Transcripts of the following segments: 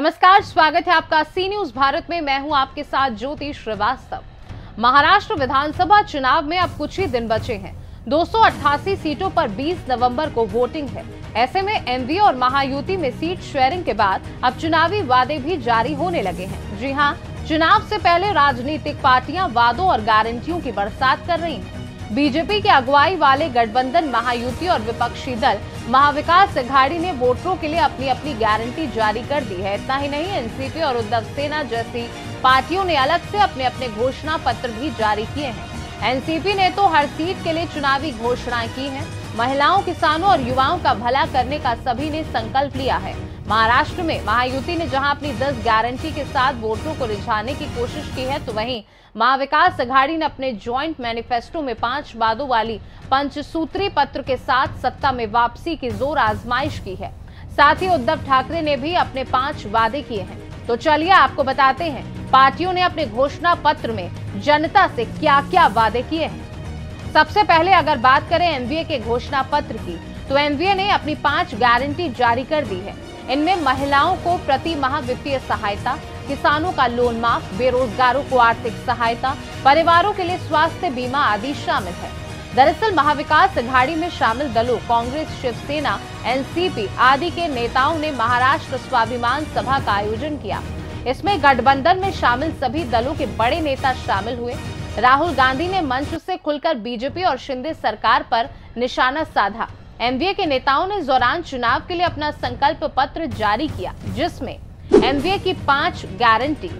नमस्कार, स्वागत है आपका सी न्यूज़ भारत में। मैं हूँ आपके साथ ज्योति श्रीवास्तव। महाराष्ट्र विधानसभा चुनाव में अब कुछ ही दिन बचे हैं। 288 सीटों पर 20 नवंबर को वोटिंग है। ऐसे में एनडीए और महायुति में सीट शेयरिंग के बाद अब चुनावी वादे भी जारी होने लगे हैं। जी हाँ चुनाव से पहले राजनीतिक पार्टियाँ वादों और गारंटियों की बरसात कर रही हैं। बीजेपी की अगुवाई वाले गठबंधन, महायुति और विपक्षी दल महाविकास अघाड़ी ने वोटरों के लिए अपनी अपनी गारंटी जारी कर दी है। इतना ही नहीं, एनसीपी और उद्धव सेना जैसी पार्टियों ने अलग से अपने अपने घोषणा पत्र भी जारी किए हैं। एनसीपी ने तो हर सीट के लिए चुनावी घोषणाएँ की हैं। महिलाओं, किसानों और युवाओं का भला करने का सभी ने संकल्प लिया है। महाराष्ट्र में महायुति ने जहाँ अपनी 10 गारंटी के साथ वोटरों को रिझाने की कोशिश की है तो वहीं महाविकास अघाड़ी ने अपने ज्वाइंट मैनिफेस्टो में पाँच वादों वाली पंचसूत्री पत्र के साथ सत्ता में वापसी की ज़ोर आजमाइश की है। साथ ही उद्धव ठाकरे ने भी अपने पाँच वादे किए हैं। तो चलिए आपको बताते हैं, पार्टियों ने अपने घोषणा पत्र में जनता से क्या क्या वादे किए हैं। सबसे पहले अगर बात करें एनडीए के घोषणा पत्र की तो एनडीए ने अपनी पाँच गारंटी जारी कर दी है। इनमें महिलाओं को प्रति माह वित्तीय सहायता, किसानों का लोन माफ़, बेरोजगारों को आर्थिक सहायता, परिवारों के लिए स्वास्थ्य बीमा आदि शामिल है। दरअसल महाविकास अघाड़ी में शामिल दलों, कांग्रेस, शिवसेना, एनसीपी आदि के नेताओं ने महाराष्ट्र स्वाभिमान सभा का आयोजन किया। इसमें गठबंधन में शामिल सभी दलों के बड़े नेता शामिल हुए। राहुल गांधी ने मंच से खुलकर बीजेपी और शिंदे सरकार पर निशाना साधा। एमवीए के नेताओं ने इस दौरान चुनाव के लिए अपना संकल्प पत्र जारी किया, जिसमें एमवीए की पाँच गारंटी।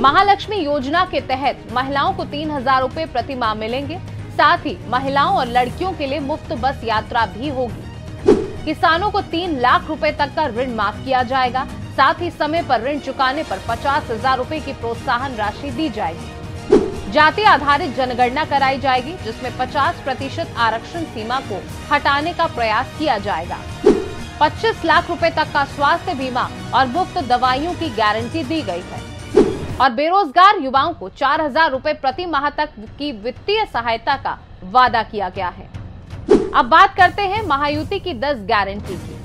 महालक्ष्मी योजना के तहत महिलाओं को तीन हज़ार रूपए प्रति माह मिलेंगे, साथ ही महिलाओं और लड़कियों के लिए मुफ़्त बस यात्रा भी होगी। किसानों को तीन लाख रुपए तक का ऋण माफ़ किया जाएगा, साथ ही समय पर ऋण चुकाने पर पचास हज़ार रूपए की प्रोत्साहन राशि दी जाएगी। जाति आधारित जनगणना कराई जाएगी, जिसमें 50 प्रतिशत आरक्षण सीमा को हटाने का प्रयास किया जाएगा। 25 लाख रुपए तक का स्वास्थ्य बीमा और मुफ़्त दवाइयों की गारंटी दी गई है। और बेरोजगार युवाओं को चार हज़ार रूपए प्रति माह तक की वित्तीय सहायता का वादा किया गया है। अब बात करते हैं महायुति की 10 गारंटी की।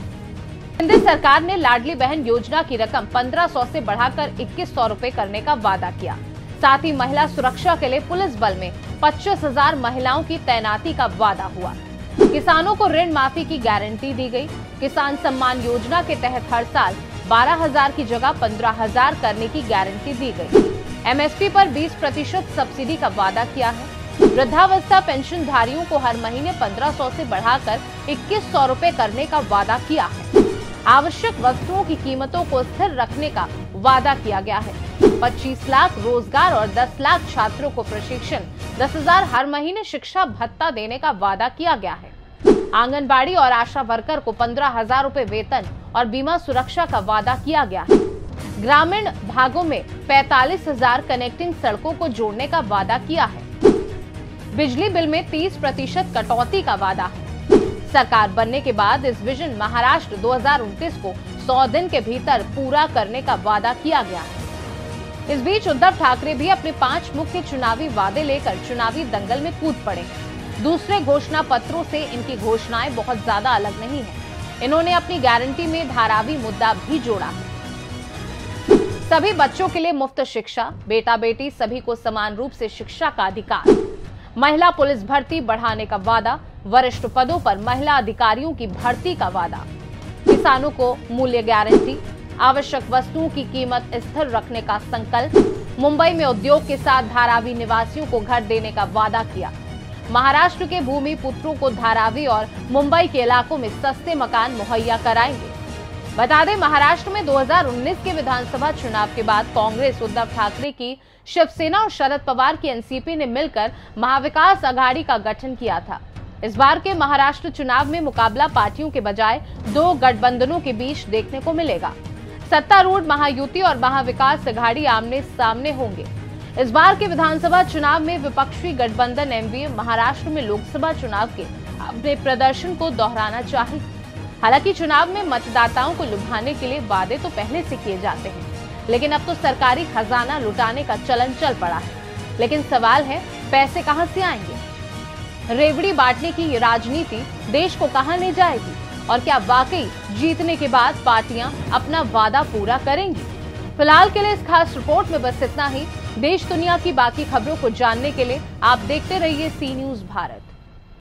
केंद्र सरकार ने लाडली बहन योजना की रकम 1500 से बढ़ाकर इक्कीस सौ रूपए करने का वादा किया। साथ ही महिला सुरक्षा के लिए पुलिस बल में पच्चीस हज़ार महिलाओं की तैनाती का वादा हुआ। किसानों को ऋण माफ़ी की गारंटी दी गई। किसान सम्मान योजना के तहत हर साल बारह हज़ार की जगह पंद्रह हज़ार करने की गारंटी दी गई। एमएसपी पर 20 प्रतिशत सब्सिडी का वादा किया है। वृद्धावस्था पेंशन धारियों को हर महीने 1500 से बढ़ाकर इक्कीस सौ रूपए करने का वादा किया है। आवश्यक वस्तुओं की कीमतों को स्थिर रखने का वादा किया गया है। 25 लाख रोज़गार और 10 लाख छात्रों को प्रशिक्षण 10,000 हर महीने शिक्षा भत्ता देने का वादा किया गया है। आंगनबाड़ी और आशा वर्कर को पंद्रह हज़ार रूपए वेतन और बीमा सुरक्षा का वादा किया गया है। ग्रामीण भागों में पैतालीस हज़ार कनेक्टिंग सड़कों को जोड़ने का वादा किया है। बिजली बिल में 30 प्रतिशत कटौती का वादा है। सरकार बनने के बाद इस विजन महाराष्ट्र दो को 100 दिन के भीतर पूरा करने का वादा किया गया। इस बीच उद्धव ठाकरे भी अपने पाँच मुख्य चुनावी वादे लेकर चुनावी दंगल में कूद पड़े। दूसरे घोषणा पत्रों से इनकी घोषणाएँ बहुत ज़्यादा अलग नहीं है। इन्होंने अपनी गारंटी में धारावी मुद्दा भी जोड़ा। सभी बच्चों के लिए मुफ़्त शिक्षा बेटा बेटी सभी को समान रूप से शिक्षा का अधिकार। महिला पुलिस भर्ती बढ़ाने का वादा वरिष्ठ पदों पर महिला अधिकारियों की भर्ती का वादा। किसानों को मूल्य गारंटी, आवश्यक वस्तुओं की कीमत स्थिर रखने का संकल्प, मुंबई में उद्योग के साथ धारावी निवासियों को घर देने का वादा किया। महाराष्ट्र के भूमि पुत्रों को धारावी और मुंबई के इलाकों में सस्ते मकान मुहैया कराएँगे। बता दें, महाराष्ट्र में 2019 के विधानसभा चुनाव के बाद कांग्रेस उद्धव ठाकरे की शिवसेना और शरद पवार की एनसीपी ने मिलकर महाविकास अघाड़ी का गठन किया था। इस बार के महाराष्ट्र चुनाव में मुकाबला पार्टियों के बजाय दो गठबंधनों के बीच देखने को मिलेगा। सत्तारूढ़ महायुति और महाविकास अघाड़ी आमने सामने होंगे। इस बार के विधानसभा चुनाव में विपक्षी गठबंधन एमवीए महाराष्ट्र में लोकसभा चुनाव के अपने प्रदर्शन को दोहराना चाहिए हालाँकि चुनाव में मतदाताओं को लुभाने के लिए वादे तो पहले से किए जाते हैं, लेकिन अब तो सरकारी खजाना लुटाने का चलन चल पड़ा है। लेकिन सवाल है, पैसे कहाँ से आएँगे? रेवड़ी बांटने की राजनीति देश को कहा ले जाएगी? और क्या वाकई जीतने के बाद पार्टियाँ अपना वादा पूरा करेंगी? फ़िलहाल के लिए इस खास रिपोर्ट में बस इतना ही। देश दुनिया की बाकी खबरों को जानने के लिए आप देखते रहिए सी न्यूज़ भारत।